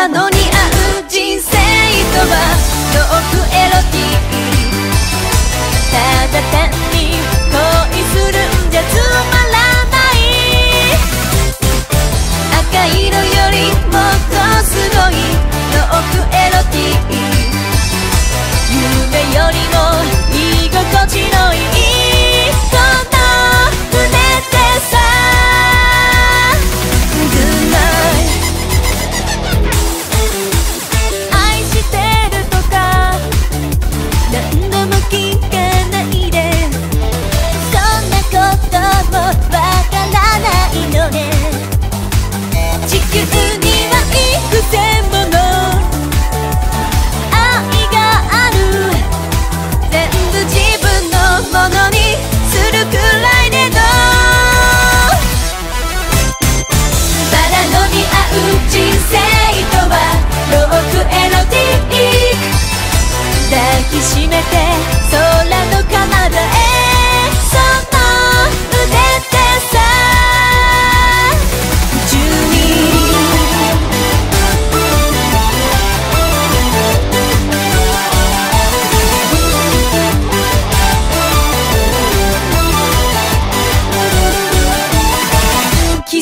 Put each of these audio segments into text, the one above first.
なのに合う人生とは遠くエロティただ単に恋する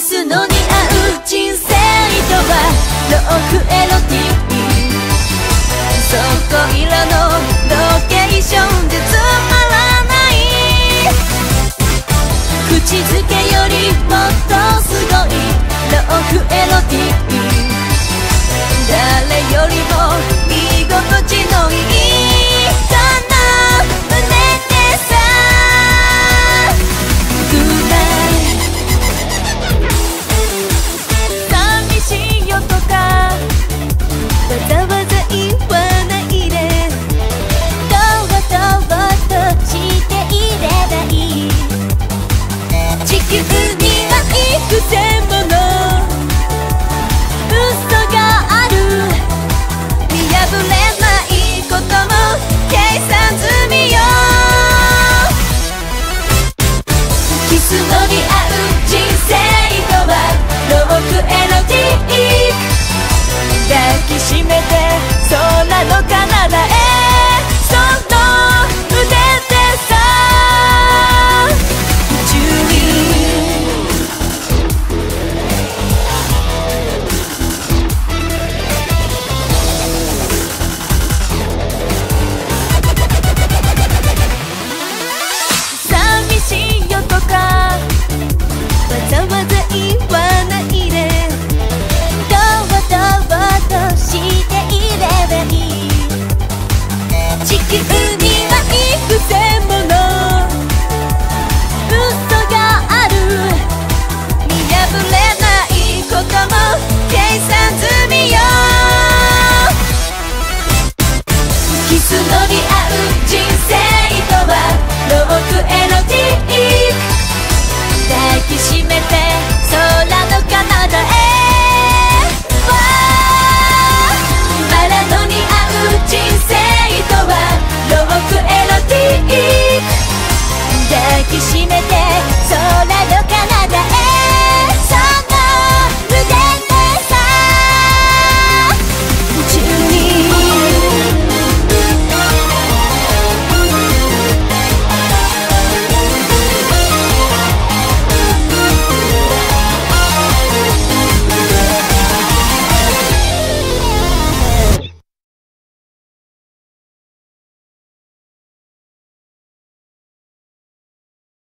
キの似合う人生とはロークエロティーそこいらのロケーションでつまらない。口づけよりもっとすごい。ロークエロティー誰よりも居心地のいい。う人生とはロークエロティ抱きしめて空の彼方へバラにう人生とはーエロティ抱きしめて